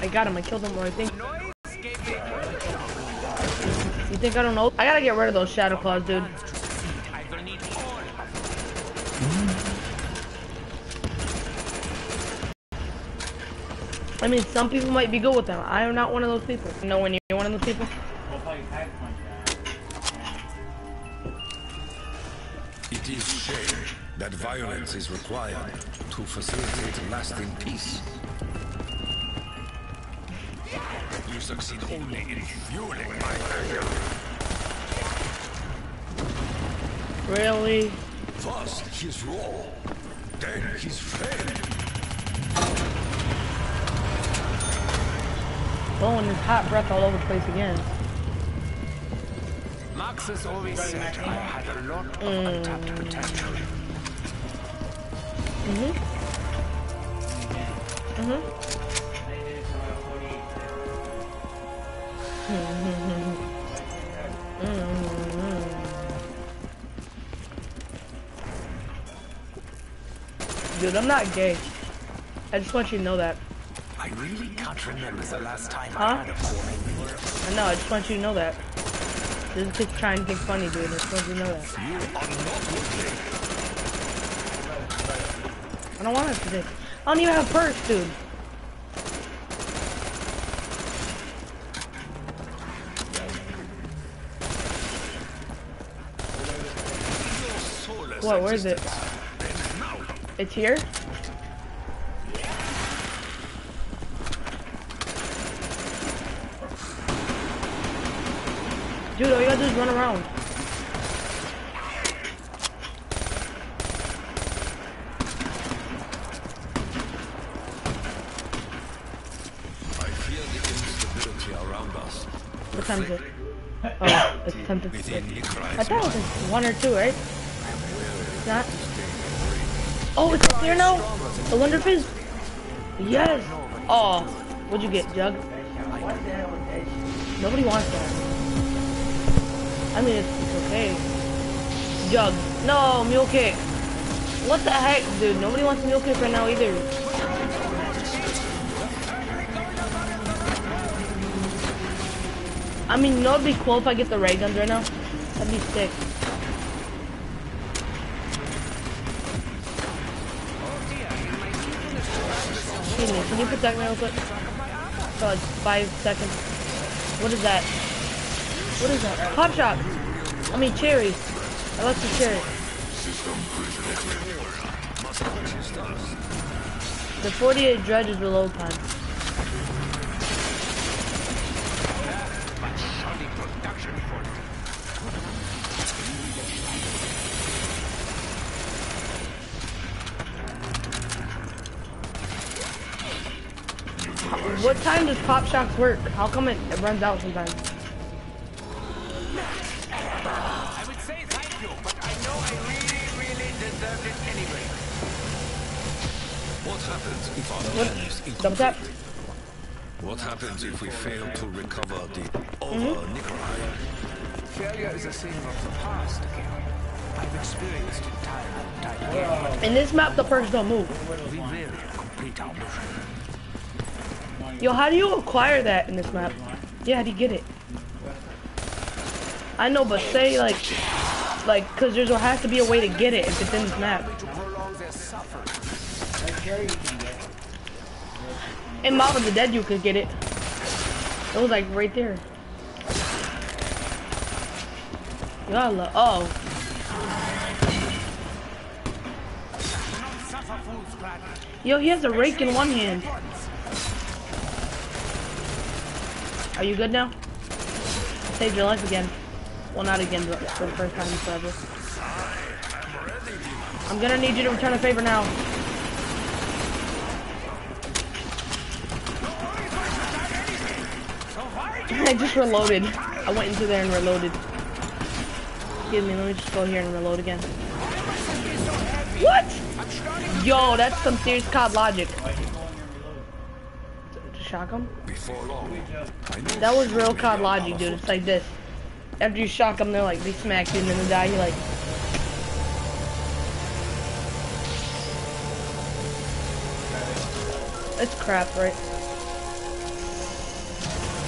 I got him. I killed him. Or I think. You think I don't know? I gotta get rid of those shadow claws, dude. I mean, some people might be good with them. I am not one of those people. No, when you're one of those people. It is shame that violence is required to facilitate lasting peace. You succeed only in fueling my anger. Really? First he's raw, then he's fed. Blowing his hot breath all over the place again. Marx has always said I had a lot of mm. untapped potential. Mhm. Mhm. Dude, I'm not gay. I just want you to know that. I really can't remember the last time Huh? I had a poor I know, I just want you to know that. This is just trying to think funny, dude. I just want you to know that. You are not worthy. I don't want to think. I don't even have purse, dude. What, where is it? It's here? Dude, all you gotta do is run around. I fear the instability around us. What time is it? Oh, it's 10 to Within I thought it was one or two, right? It's not? Oh, it's there now? The Wonder Fizz? Yes! Oh, what'd you get, Jug? Nobody wants that. I mean, it's, it's okay. Jug. No, Mule Kick. What the heck, dude? Nobody wants Mule Kick right now either. I mean, you know it'd be cool if I get the ray guns right now? That'd be sick. Excuse me, can you protect me real quick? For like five seconds. What is that? What is that? Pop shop! I mean cherry. I like the cherry. The 48 dredge is reload time. What time does Pop Shocks work? How come it, it runs out sometimes? I would say thank you, but I know I really, really deserved it anyway. What happens if our What? plans Double tap? incomplete? What happens if we fail to recover the mm-hmm. over Nikolai? Failure is a thing of the past again. I've experienced it time and time again. In this map, the perks don't move. We rarely complete our mission. Yo, how do you acquire that in this map? Yeah, how do you get it? I know, but say like, like, cause there's has to be a way to get it if it's in this map. In Mob of the Dead, you could get it. It was like right there. Yalla. Oh, yo, he has a rake in one hand. Are you good now? I saved your life again. Well, not again, but for the first time in forever. I'm gonna need you to return a favor now. I just reloaded. I went into there and reloaded. Excuse me, let me just go here and reload again. What? Yo, that's some serious COD logic. To shock him? Before long, I know That was real COD logic, dude. It's like this. After you shock them, they're like, they smack you, and then they die, you're like... It's crap, right?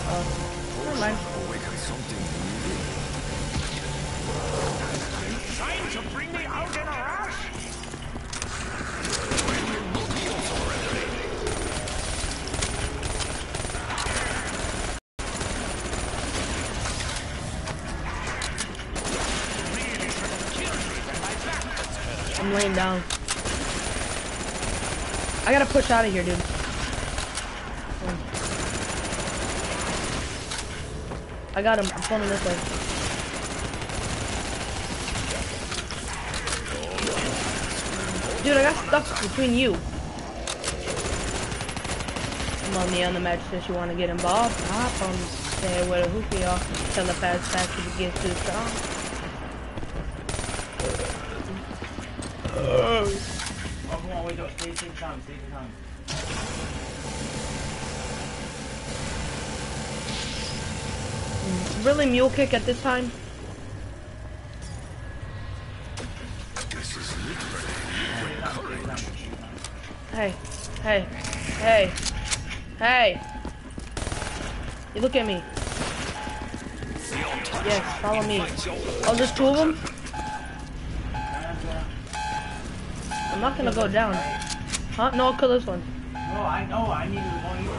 Oh, never mind. Laying down. I gotta push out of here, dude. I got him. I'm pulling this way. Dude, I got stuck between you. Come on me on the match since you want to get involved. Hop on say where the hoopy off. Tell the fast if it gets too strong. Oh. Really mule kick at this time? This is. Hey, hey, hey, hey. You look at me. Yes, follow me. Oh, there's two of them? Not gonna go down. Huh? No, I'll kill this one. No, I know, I need to go you.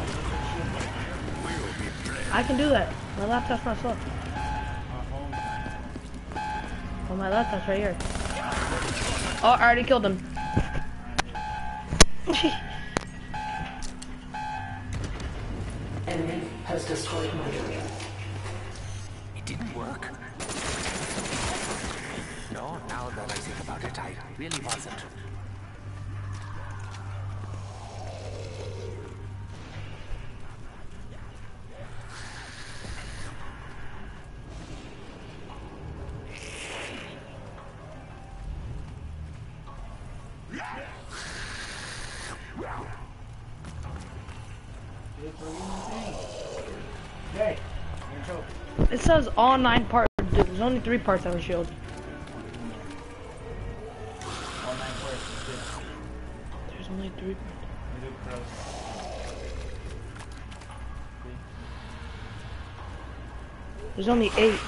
I can do that. My laptop's not slow. Oh, my laptop's right here. Oh, I already killed him. Enemy has destroyed module. It didn't work. No, now that I think about it, I really wasn't. It says all nine parts. There's only three parts on the shield. All nine first. There's only three. Pros. There's only eight.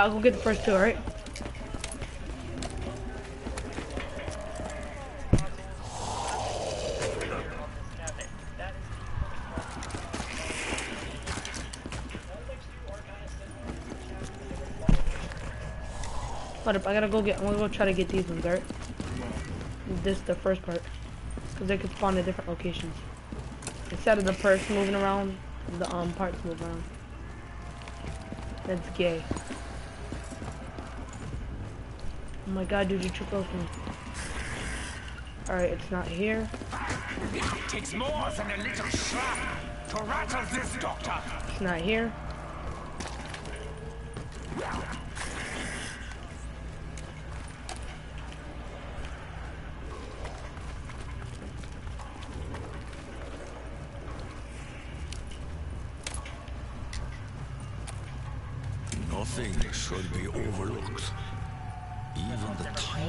I'll go get the first two, alright? Hold up, I gotta go get, I'm gonna go try to get these ones, alright? This the first part. Because they can spawn at different locations. Instead of the purse moving around, the um parts move around. That's gay. Oh my god, dude, you're too close to me. Alright, it's not here. It takes more than a little slap to rattle this doctor. It's not here. Nothing should be overlooked.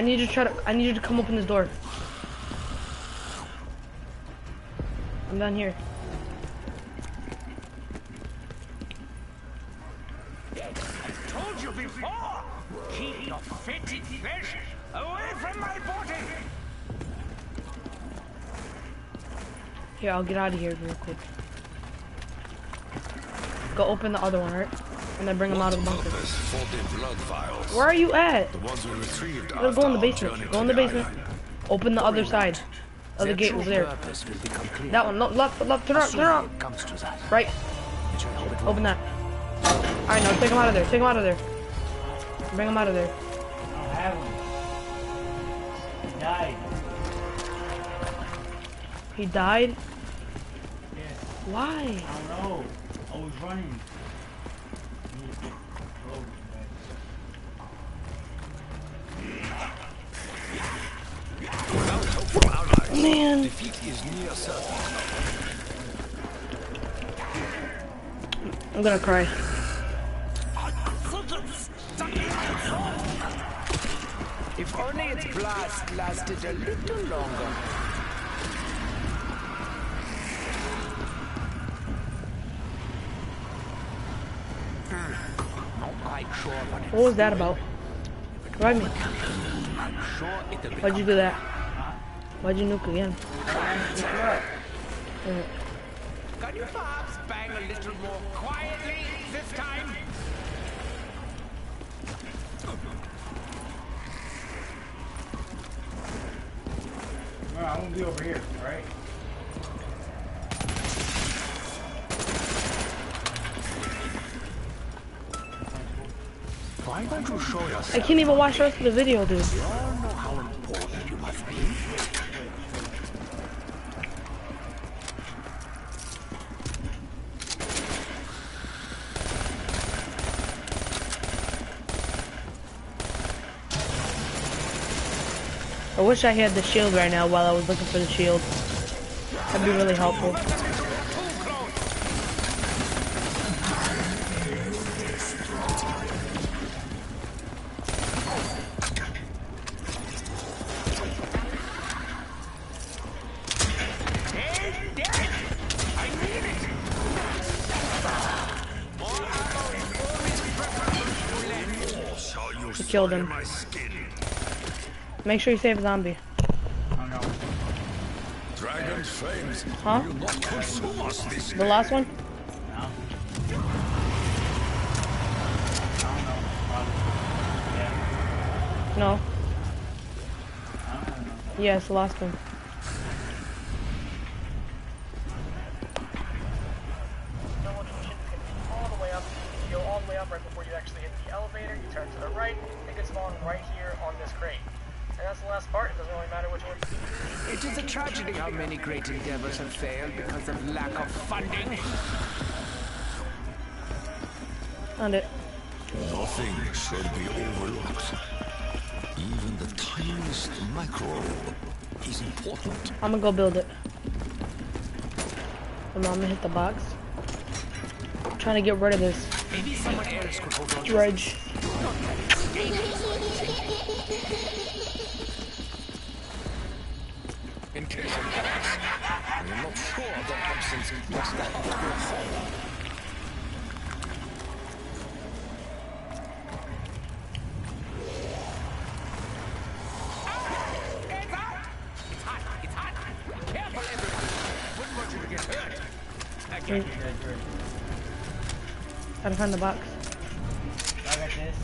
I need you to try to I need you to come open this door. I'm down here. I told you before! Keep your fetid flesh away from my body! Here, I'll get out of here real quick. Go open the other one, right? And then bring them out of the bunker. Purpose for the blood vials. Where are you at? The ones we retrieved Go in the basement. Go in the basement. Open the other side. Other Their gate true over there. will become clear. That one. No, left, left, turn around, turn around. it comes to that. Right. It shall help it Open that. Alright, now take him out of there. Take him out of there. Bring him out of there. I have him. He died. He died? Yes. Why? I don't know. I was running. Defeat is near certain. I'm gonna cry. If only its blast lasted a little longer. Not quite sure what was that about? Remind me. I'm sure it'll Why'd you do that? Why'd you nuke again? Can you perhaps bang a little more quietly this time? No, I'm gonna be over here, right? Why don't you show yourself? I can't even watch the rest of the video, dude. You all know how important you must be. I wish I had the shield right now while I was looking for the shield. That'd be really helpful. Killed him. Soil my skin? Make sure you save a zombie. Dragon's flames Huh? will not consume us this The last one? No. I don't know. Probably. Yeah. No. I. Yeah, the last one. No location can all the way up. You go all the way up right before you actually hit the elevator. You turn to the right. It can spawn right here on this crate. And that's the last part. It doesn't really matter which one. It is a tragedy how many great endeavors have failed because of lack of funding. Found it. Nothing should be overlooked. Even the tiniest microbe is important. I'm gonna go build it. And I'm gonna hit the box. I'm trying to get rid of this Maybe someone else could hold on dredge. hurt. Again. Yeah, George. Gotta find the box. I got this.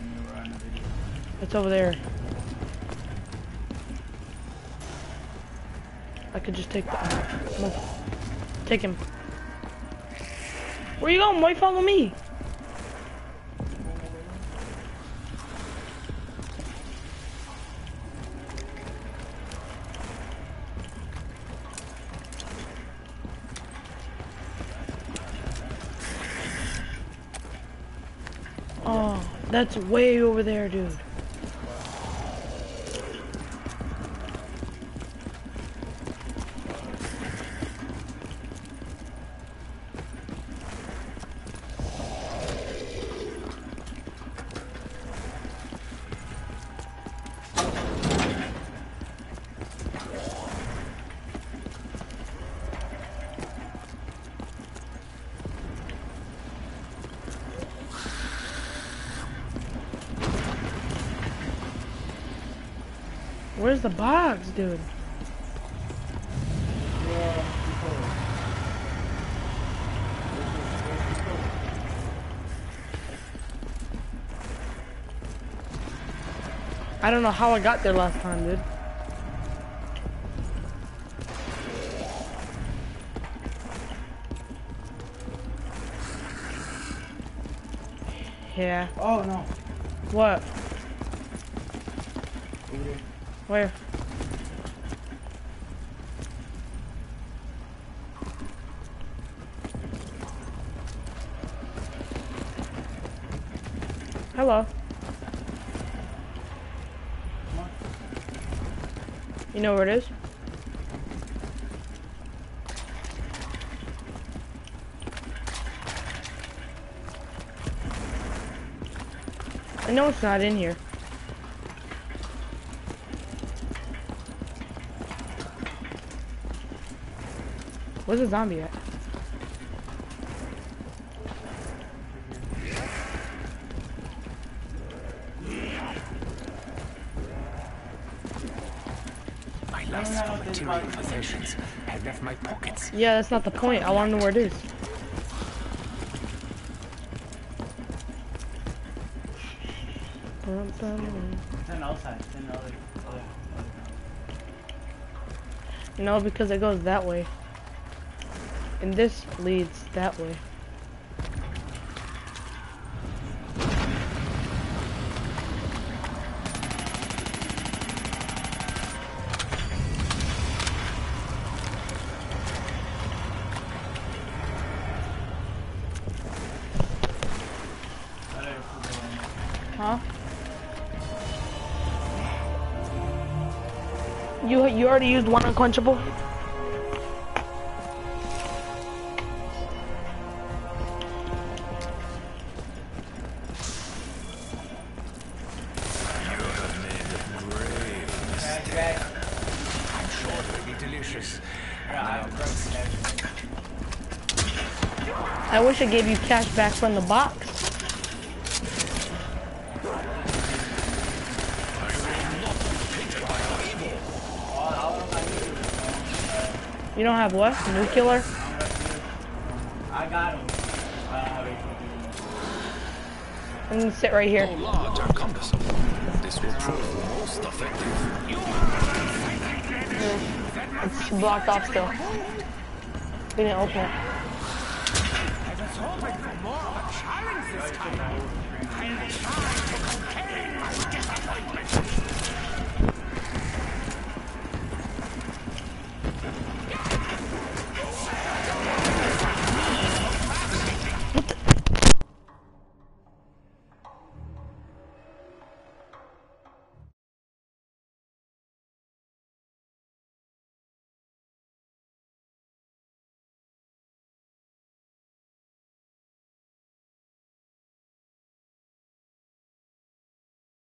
And we're on the video. It's over there. I could just take the. Uh, Move. Take him. Where you going? You follow me? Oh, that's way over there, dude. Where's the box, dude? I don't know how I got there last time, dude. Yeah. Oh no. What? Where? Hello. You know where it is? I know it's not in here. Where's the zombie at? My lust for material possessions had left my pockets. Yeah, that's not the point. I want to know where it is. Bum, bum. On outside. Other No, because it goes that way. And this leads that way. Huh? You you already used one unquenchable? Will be delicious. Yeah, I'm broke. I wish I gave you cash back from the box. You don't have what? Nuclear? I got him. I don't have anything. I'm gonna sit right here. Though large and cumbersome, this will prove most effective. Blocked off still. We didn't open it.